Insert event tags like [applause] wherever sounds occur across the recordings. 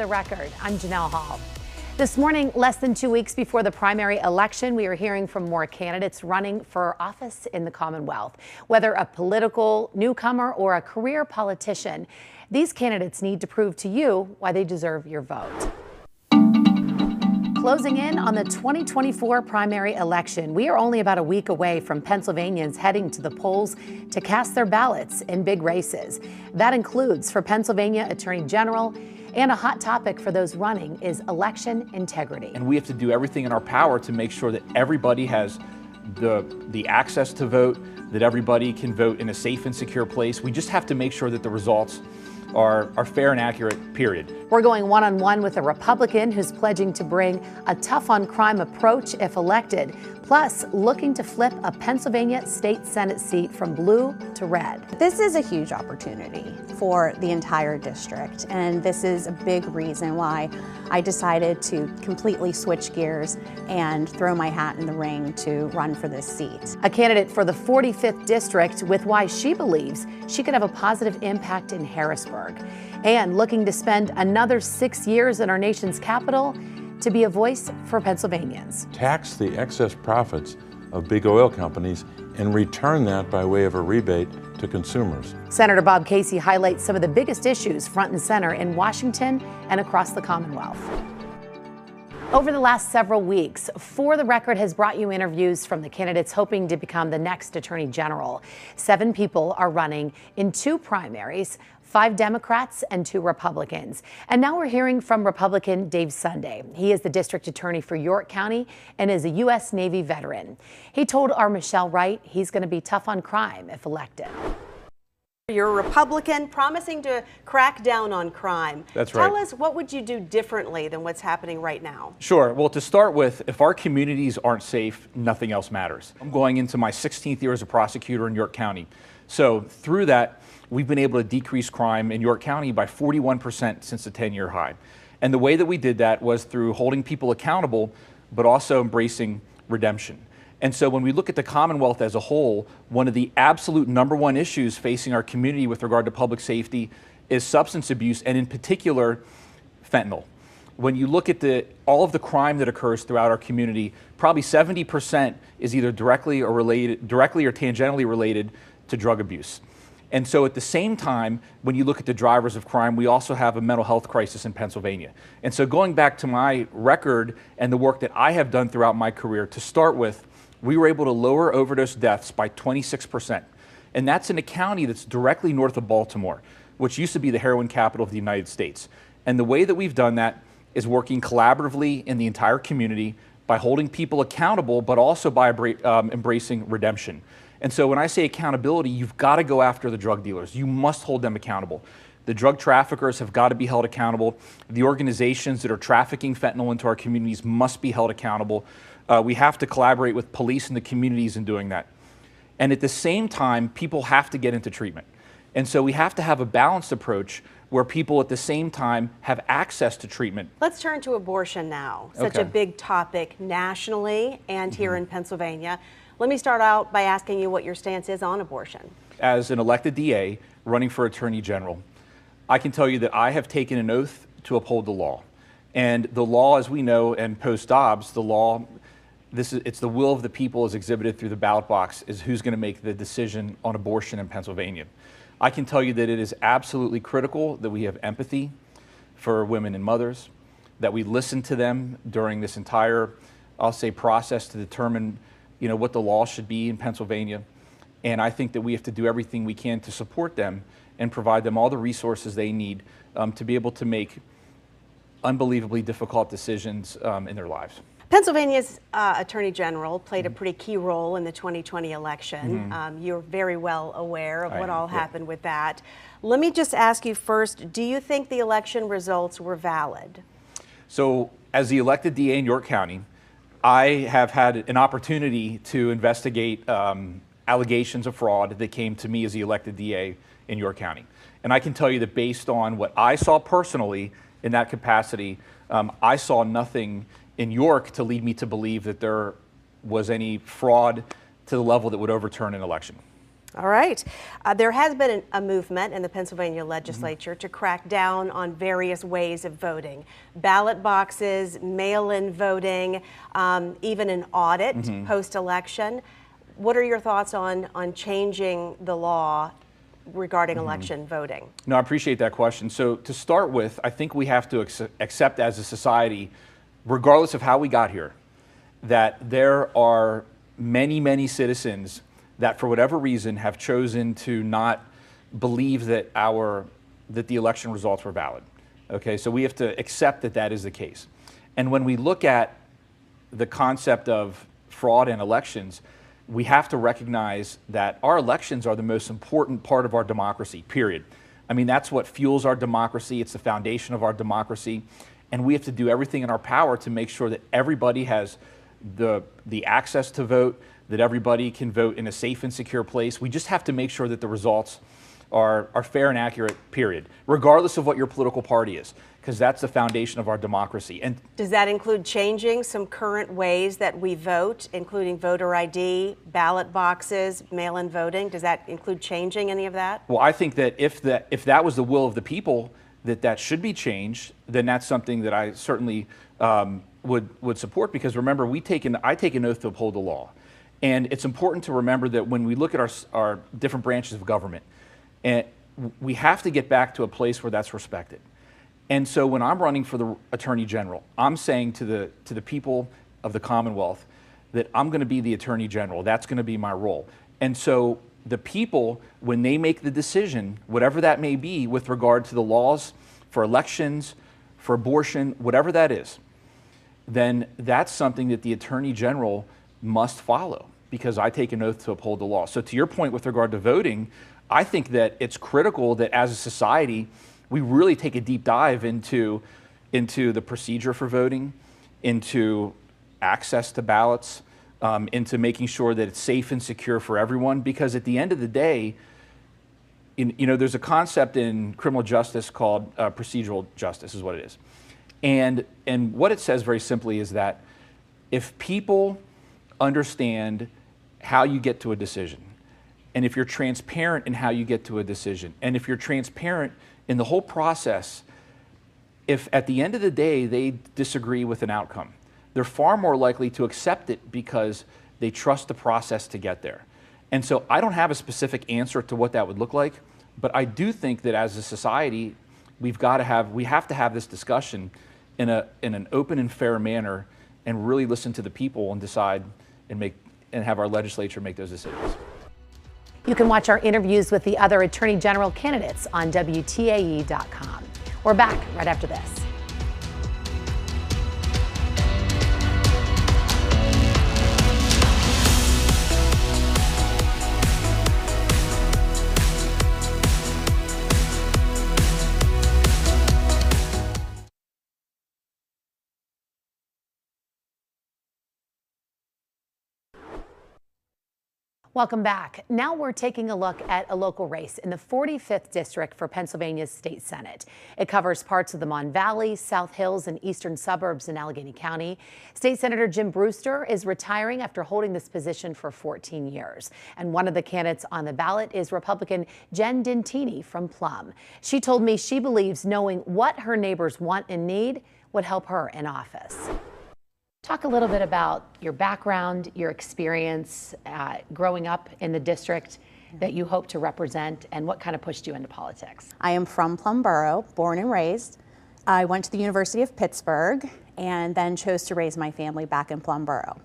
the Record. I'm Janelle Hall. This morning, less than two weeks before the primary election, we are hearing from more candidates running for office in the Commonwealth. Whether a political newcomer or a career politician, these candidates need to prove to you why they deserve your vote. Closing in on the 2024 primary election, we are only about a week away from Pennsylvanians heading to the polls to cast their ballots in big races. That includes for Pennsylvania Attorney General. And a hot topic for those running is election integrity. And we have to do everything in our power to make sure that everybody has the, the access to vote, that everybody can vote in a safe and secure place. We just have to make sure that the results are, are fair and accurate, period. We're going one on one with a Republican who's pledging to bring a tough on crime approach if elected, plus looking to flip a Pennsylvania state Senate seat from blue to red. This is a huge opportunity for the entire district, and this is a big reason why I decided to completely switch gears and throw my hat in the ring to run for this seat. A candidate for the 45th district with why she believes she could have a positive impact in Harrisburg and looking to spend another six years in our nation's capital to be a voice for Pennsylvanians. Tax the excess profits of big oil companies and return that by way of a rebate to consumers. Senator Bob Casey highlights some of the biggest issues front and center in Washington and across the Commonwealth. Over the last several weeks, For the Record has brought you interviews from the candidates hoping to become the next Attorney General. Seven people are running in two primaries five Democrats and two Republicans. And now we're hearing from Republican Dave Sunday. He is the district attorney for York County and is a U.S. Navy veteran. He told our Michelle Wright he's going to be tough on crime if elected. You're a Republican promising to crack down on crime. That's right. Tell us what would you do differently than what's happening right now? Sure. Well, to start with, if our communities aren't safe, nothing else matters. I'm going into my 16th year as a prosecutor in York County. So through that, we've been able to decrease crime in York County by 41% since the 10 year high. And the way that we did that was through holding people accountable, but also embracing redemption. And so when we look at the Commonwealth as a whole, one of the absolute number one issues facing our community with regard to public safety is substance abuse, and in particular, fentanyl. When you look at the, all of the crime that occurs throughout our community, probably 70% is either directly or related, directly or tangentially related to drug abuse. And so at the same time, when you look at the drivers of crime, we also have a mental health crisis in Pennsylvania. And so going back to my record and the work that I have done throughout my career, to start with, we were able to lower overdose deaths by 26%. And that's in a county that's directly north of Baltimore, which used to be the heroin capital of the United States. And the way that we've done that is working collaboratively in the entire community by holding people accountable, but also by um, embracing redemption. And so when I say accountability, you've got to go after the drug dealers. You must hold them accountable. The drug traffickers have got to be held accountable. The organizations that are trafficking fentanyl into our communities must be held accountable. Uh, we have to collaborate with police and the communities in doing that. And at the same time, people have to get into treatment. And so we have to have a balanced approach where people at the same time have access to treatment. Let's turn to abortion now, such okay. a big topic nationally and here mm -hmm. in Pennsylvania. Let me start out by asking you what your stance is on abortion. As an elected DA running for Attorney General, I can tell you that I have taken an oath to uphold the law. And the law, as we know, and post Dobbs, the law, this is, it's the will of the people as exhibited through the ballot box, is who's going to make the decision on abortion in Pennsylvania. I can tell you that it is absolutely critical that we have empathy for women and mothers, that we listen to them during this entire, I'll say, process to determine you know, what the law should be in Pennsylvania. And I think that we have to do everything we can to support them and provide them all the resources they need um, to be able to make unbelievably difficult decisions um, in their lives. Pennsylvania's uh, Attorney General played a pretty key role in the 2020 election. Mm -hmm. um, you're very well aware of what all yeah. happened with that. Let me just ask you first do you think the election results were valid? So, as the elected DA in York County, I have had an opportunity to investigate um, allegations of fraud that came to me as the elected DA in York County. And I can tell you that based on what I saw personally in that capacity, um, I saw nothing in York to lead me to believe that there was any fraud to the level that would overturn an election. All right. Uh, there has been an, a movement in the Pennsylvania legislature to crack down on various ways of voting ballot boxes, mail in voting, um, even an audit post election. What are your thoughts on, on changing the law regarding election voting? No, I appreciate that question. So, to start with, I think we have to ac- accept as a society, regardless of how we got here, that there are many, many citizens that, for whatever reason, have chosen to not believe that our that the election results were valid. Okay, so we have to accept that that is the case. And when we look at the concept of fraud in elections, we have to recognize that our elections are the most important part of our democracy, period. I mean, that's what fuels our democracy, it's the foundation of our democracy. And we have to do everything in our power to make sure that everybody has the, the access to vote, that everybody can vote in a safe and secure place. We just have to make sure that the results are, are fair and accurate, period, regardless of what your political party is, because that's the foundation of our democracy. And Does that include changing some current ways that we vote, including voter ID, ballot boxes, mail in voting? Does that include changing any of that? Well, I think that if that if that was the will of the people, that that should be changed, then that's something that I certainly um, would would support. Because remember, we take an I take an oath to uphold the law, and it's important to remember that when we look at our our different branches of government, and we have to get back to a place where that's respected. And so when I'm running for the attorney general, I'm saying to the to the people of the Commonwealth that I'm going to be the attorney general. That's going to be my role. And so the people, when they make the decision, whatever that may be, with regard to the laws for elections, for abortion, whatever that is, then that's something that the attorney general must follow because I take an oath to uphold the law. So, to your point with regard to voting, I think that it's critical that as a society, we really take a deep dive into, into the procedure for voting, into access to ballots, um, into making sure that it's safe and secure for everyone. Because at the end of the day, in, you know, there's a concept in criminal justice called uh, procedural justice, is what it is. And, and what it says very simply is that if people understand how you get to a decision, and if you're transparent in how you get to a decision, and if you're transparent in the whole process, if at the end of the day they disagree with an outcome, they're far more likely to accept it because they trust the process to get there. And so I don't have a specific answer to what that would look like, but I do think that as a society, we've got to have we have to have this discussion in a in an open and fair manner and really listen to the people and decide and make and have our legislature make those decisions. You can watch our interviews with the other Attorney General candidates on WTAE.com. We're back right after this. Welcome back. Now we're taking a look at a local race in the 45th district for Pennsylvania's state senate. It covers parts of the Mon Valley, South Hills, and eastern suburbs in Allegheny County. State Senator Jim Brewster is retiring after holding this position for 14 years. And one of the candidates on the ballot is Republican Jen Dintini from Plum. She told me she believes knowing what her neighbors want and need would help her in office. Talk a little bit about your background, your experience uh, growing up in the district that you hope to represent, and what kind of pushed you into politics. I am from Plum Borough, born and raised. I went to the University of Pittsburgh and then chose to raise my family back in Plum Borough.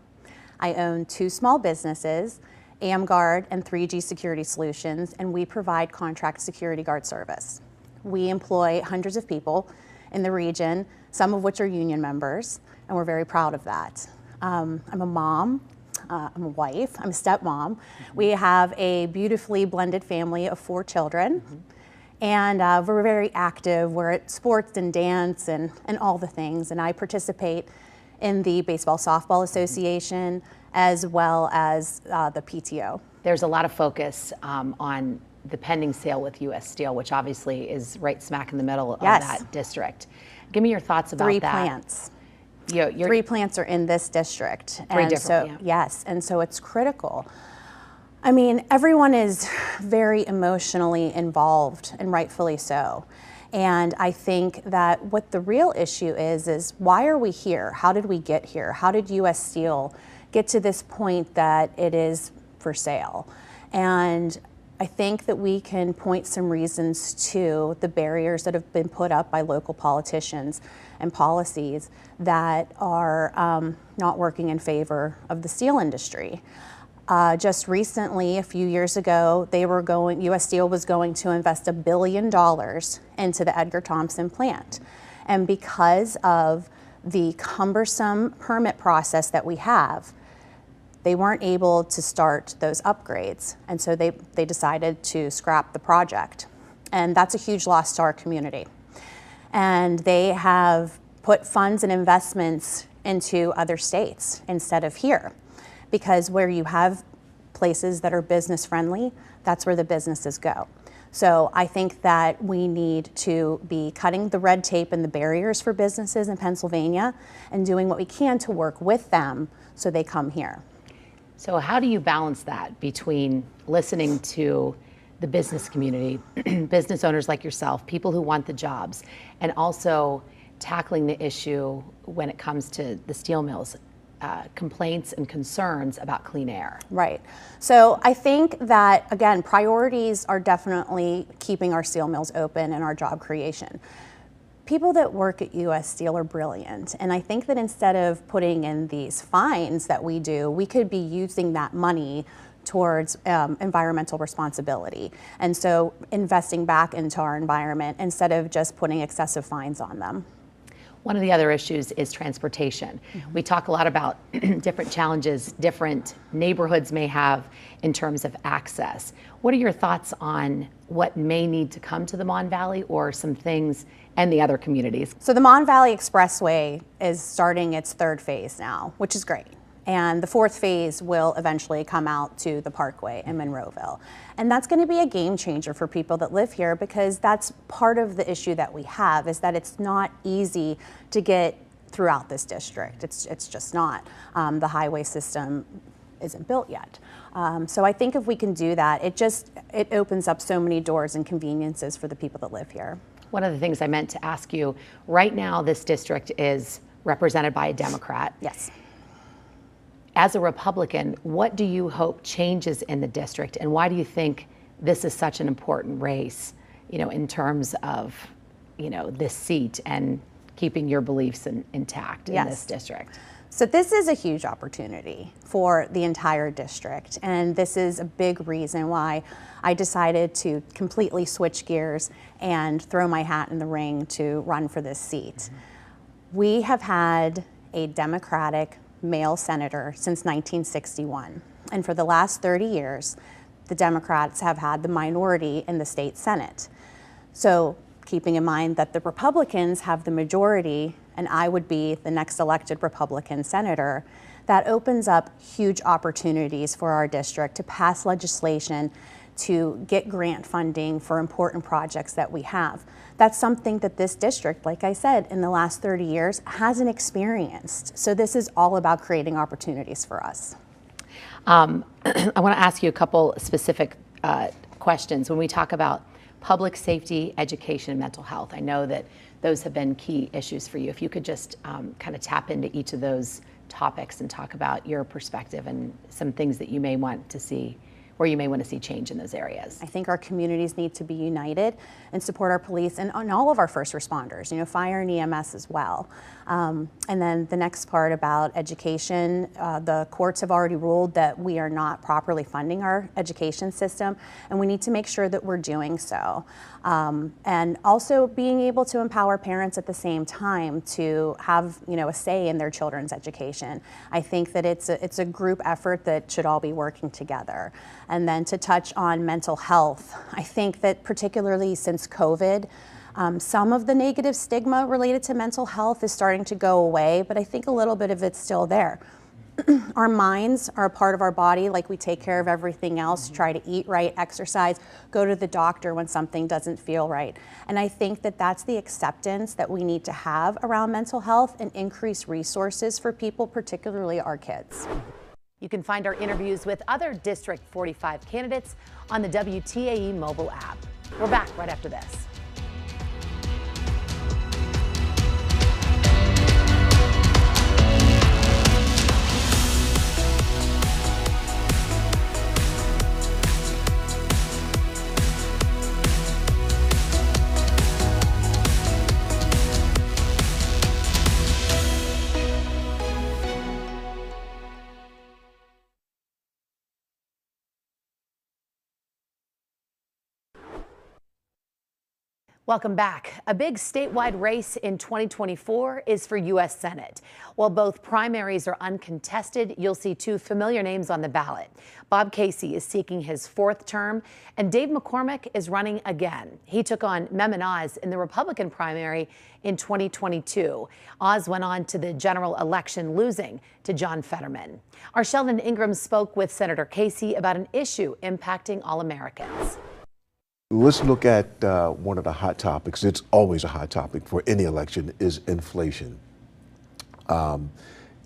I own two small businesses, AmGuard and 3G Security Solutions, and we provide contract security guard service. We employ hundreds of people in the region, some of which are union members, and we're very proud of that. Um, I'm a mom, uh, I'm a wife, I'm a stepmom. We have a beautifully blended family of four children. And uh, we're very active. We're at sports and dance and, and all the things. And I participate in the Baseball Softball Association as well as uh, the PTO. There's a lot of focus um, on the pending sale with U.S. Steel, which obviously is right smack in the middle Yes. of that district. Give me your thoughts about Three that. plants. You- you're- Three plants are in this district. Three and different, so, yeah. Yes, and so it's critical. I mean, everyone is very emotionally involved, and rightfully so. And I think that what the real issue is is why are we here? How did we get here? How did US Steel get to this point that it is for sale? And I think that we can point some reasons to the barriers that have been put up by local politicians and policies that are um, not working in favor of the steel industry. Uh, just recently, a few years ago, they were going, US Steel was going to invest a billion dollars into the Edgar Thomson plant. And because of the cumbersome permit process that we have, they weren't able to start those upgrades. And so they, they decided to scrap the project. And that's a huge loss to our community. And they have put funds and investments into other states instead of here. Because where you have places that are business friendly, that's where the businesses go. So I think that we need to be cutting the red tape and the barriers for businesses in Pennsylvania and doing what we can to work with them so they come here. So, how do you balance that between listening to the business community, [clears throat] business owners like yourself, people who want the jobs, and also tackling the issue when it comes to the steel mills? Uh, complaints and concerns about clean air. Right. So I think that, again, priorities are definitely keeping our steel mills open and our job creation people that work at US Steel are brilliant. And I think that instead of putting in these fines that we do, we could be using that money towards um, environmental responsibility. And so investing back into our environment instead of just putting excessive fines on them. One of the other issues is transportation. Mm-hmm. We talk a lot about [clears throat] different challenges different neighborhoods may have in terms of access. What are your thoughts on what may need to come to the Mon Valley or some things and the other communities? So, the Mon Valley Expressway is starting its third phase now, which is great. And the fourth phase will eventually come out to the Parkway in Monroeville. And that's going to be a game changer for people that live here because that's part of the issue that we have is that it's not easy to get throughout this district. It's, it's just not. Um, the highway system isn't built yet. Um, so I think if we can do that, it just it opens up so many doors and conveniences for the people that live here. One of the things I meant to ask you, right now this district is represented by a Democrat. Yes. As a Republican, what do you hope changes in the district and why do you think this is such an important race, you know, in terms of, you know, this seat and keeping your beliefs in, intact in this district? So this is a huge opportunity for the entire district, and this is a big reason why I decided to completely switch gears and throw my hat in the ring to run for this seat. Mm-hmm. We have had a Democratic male senator since 1961, and for the last 30 years, the Democrats have had the minority in the state Senate. So keeping in mind that the Republicans have the majority and I would be the next elected Republican senator, that opens up huge opportunities for our district to pass legislation to get grant funding for important projects that we have. That's something that this district, like I said, in the last 30 years hasn't experienced. So this is all about creating opportunities for us. Um, [clears throat] I want to ask you a couple specific uh, questions. When we talk about public safety, education, and mental health, I know that those have been key issues for you. If you could just um, kind of tap into each of those topics and talk about your perspective and some things that you may want to see where you may want to see change in those areas. I think our communities need to be united and support our police and, and all of our first responders, you know, fire and EMS as well. Um, and then the next part about education, uh, the courts have already ruled that we are not properly funding our education system, and we need to make sure that we're doing so. Um, and also being able to empower parents at the same time to have, you know, a say in their children's education. I think that it's a, it's a group effort that should all be working together. And then to touch on mental health, I think that particularly since COVID, um, some of the negative stigma related to mental health is starting to go away, but I think a little bit of it's still there. [clears throat] our minds are a part of our body, like we take care of everything else, try to eat right, exercise, go to the doctor when something doesn't feel right. And I think that that's the acceptance that we need to have around mental health and increase resources for people, particularly our kids. You can find our interviews with other District 45 candidates on the WTAE mobile app. We're back right after this. Welcome back. A big statewide race in 2024 is for U.S. Senate. While both primaries are uncontested, you'll see two familiar names on the ballot. Bob Casey is seeking his fourth term, and Dave McCormick is running again. He took on Mehmet Oz in the Republican primary in 2022. Oz went on to the general election, losing to John Fetterman. Our Sheldon Ingram spoke with Senator Casey about an issue impacting all Americans. Let's look at uh, one of the hot topics. It's always a hot topic for any election is inflation. Um,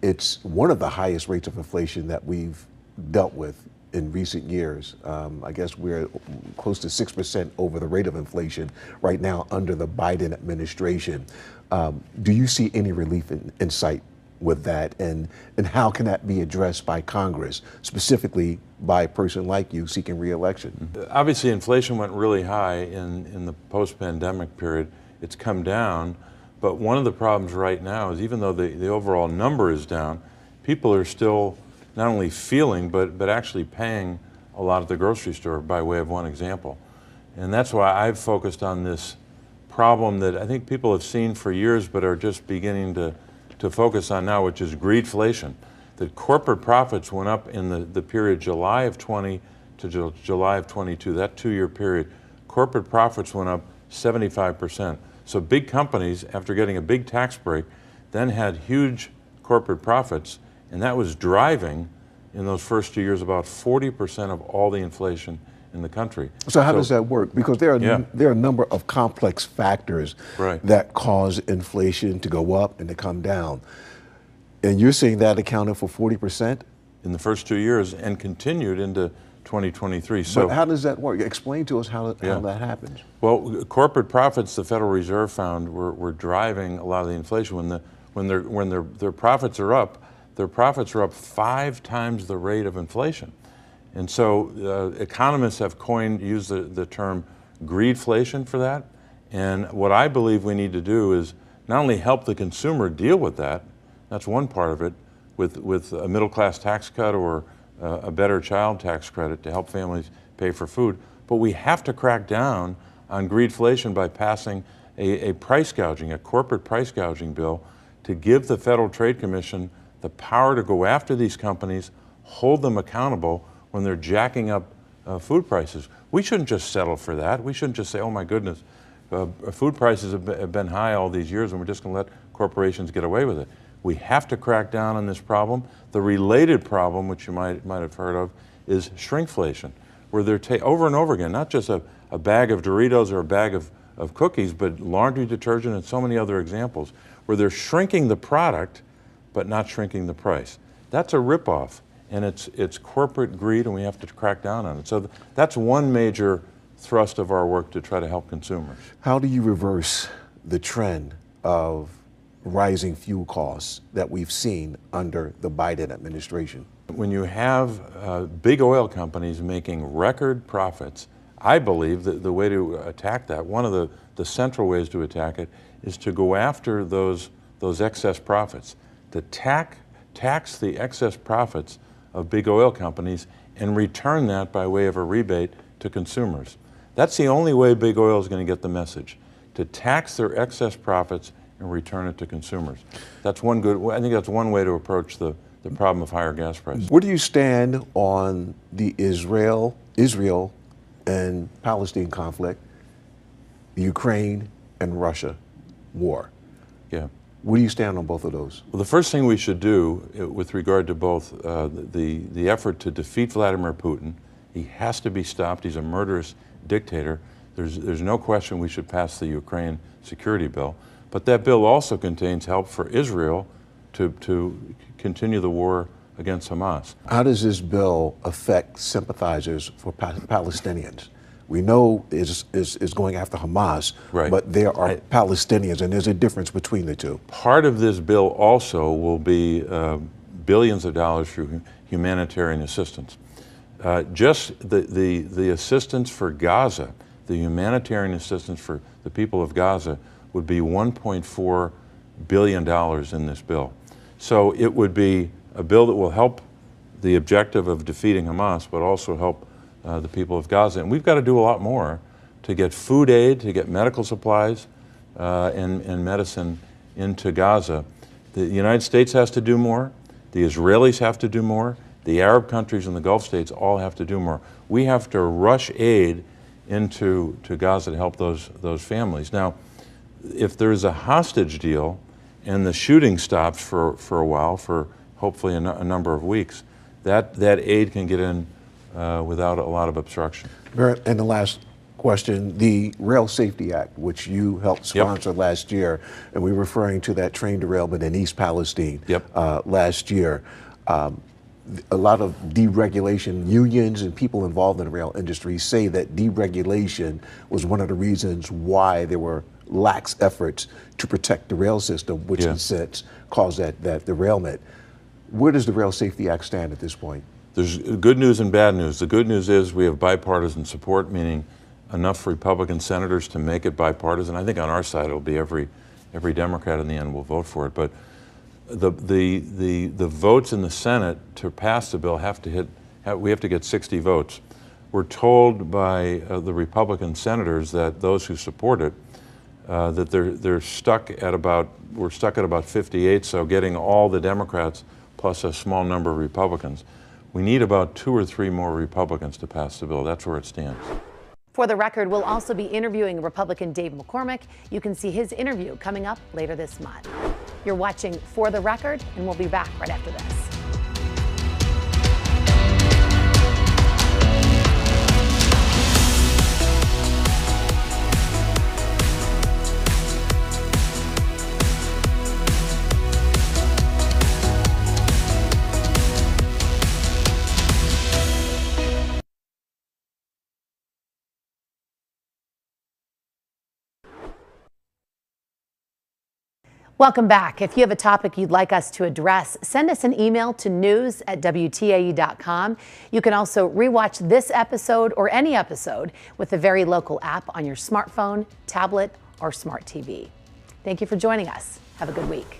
it's one of the highest rates of inflation that we've dealt with in recent years. Um, I guess we're close to 6% over the rate of inflation right now under the Biden administration. Um, do you see any relief in, in sight with that and and how can that be addressed by Congress specifically by a person like you seeking reelection? Mm-hmm. Obviously inflation went really high in in the post-pandemic period. It's come down but one of the problems right now is even though the, the overall number is down people are still not only feeling but but actually paying a lot at the grocery store by way of one example. And that's why I've focused on this problem that I think people have seen for years but are just beginning to to focus on now, which is greedflation. That corporate profits went up in the, the period July of 20 to Ju July of 22, that two year period. Corporate profits went up 75%. So big companies, after getting a big tax break, then had huge corporate profits, and that was driving in those first two years about 40% of all the inflation in the country. So how so, does that work? Because there are yeah. there are a number of complex factors right. that cause inflation to go up and to come down. And you're saying that accounted for 40% in the first 2 years and continued into 2023. So but how does that work? Explain to us how, yeah. how that happens. Well, corporate profits the Federal Reserve found were, were driving a lot of the inflation when the when their when their their profits are up, their profits are up 5 times the rate of inflation. And so uh, economists have coined, used the, the term greedflation for that. And what I believe we need to do is not only help the consumer deal with that, that's one part of it, with, with a middle class tax cut or uh, a better child tax credit to help families pay for food, but we have to crack down on greedflation by passing a, a price gouging, a corporate price gouging bill to give the Federal Trade Commission the power to go after these companies, hold them accountable when they're jacking up uh, food prices. We shouldn't just settle for that. We shouldn't just say, oh my goodness, uh, food prices have been high all these years and we're just going to let corporations get away with it. We have to crack down on this problem. The related problem, which you might, might have heard of, is shrinkflation, where they're over and over again, not just a, a bag of Doritos or a bag of, of cookies, but laundry detergent and so many other examples, where they're shrinking the product but not shrinking the price. That's a ripoff and it's, it's corporate greed, and we have to crack down on it. So th that's one major thrust of our work to try to help consumers. How do you reverse the trend of rising fuel costs that we've seen under the Biden administration? When you have uh, big oil companies making record profits, I believe that the way to attack that, one of the, the central ways to attack it, is to go after those, those excess profits, to tax, tax the excess profits of big oil companies and return that by way of a rebate to consumers. That's the only way big oil is going to get the message, to tax their excess profits and return it to consumers. That's one good, I think that's one way to approach the, the problem of higher gas prices. Where do you stand on the Israel, Israel and Palestine conflict, Ukraine and Russia war? Yeah. Where do you stand on both of those? Well, the first thing we should do uh, with regard to both uh, the, the effort to defeat Vladimir Putin, he has to be stopped. He's a murderous dictator. There's, there's no question we should pass the Ukraine security bill. But that bill also contains help for Israel to, to continue the war against Hamas. How does this bill affect sympathizers for pa- Palestinians? We know is is is going after Hamas, Right. but there are I- Palestinians, and there's a difference between the two. Part of this bill also will be uh, billions of dollars for humanitarian assistance. Uh, just the, the, the assistance for Gaza, the humanitarian assistance for the people of Gaza, would be $1.4 billion in this bill. So it would be a bill that will help the objective of defeating Hamas, but also help uh, the people of Gaza. And we've got to do a lot more to get food aid, to get medical supplies uh, and, and medicine into Gaza. The United States has to do more. The Israelis have to do more. The Arab countries and the Gulf states all have to do more. We have to rush aid into to Gaza to help those, those families. Now, if there's a hostage deal and the shooting stops for, for a while, for hopefully a, a number of weeks, that, that aid can get in uh, without a lot of obstruction. Barrett, and the last question, the Rail Safety Act, which you helped Yep. sponsor last year, and we're referring to that train derailment in East Palestine Yep. uh, last year. Um, a lot of deregulation, unions and people involved in the rail industry say that deregulation was one of the reasons why there were lax efforts to protect the rail system, which Yeah. in sense caused that, that derailment. Where does the Rail Safety Act stand at this point? There's good news and bad news. The good news is we have bipartisan support, meaning enough Republican senators to make it bipartisan. I think on our side it'll be every every Democrat in the end will vote for it. But the the the the votes in the Senate to pass the bill have to hit. Have, we have to get 60 votes. We're told by uh, the Republican senators that those who support it uh, that they're they're stuck at about we're stuck at about 58. So getting all the Democrats plus a small number of Republicans, we need about two or three more Republicans to pass the bill. That's where it stands. For the record, we'll also be interviewing Republican Dave McCormick. You can see his interview coming up later this month. You're watching For the Record, and we'll be back right after this. Welcome back. If you have a topic you'd like us to address, send us an email to news at WTAE.com. You can also rewatch this episode or any episode with the very local app on your smartphone, tablet, or smart TV. Thank you for joining us. Have a good week.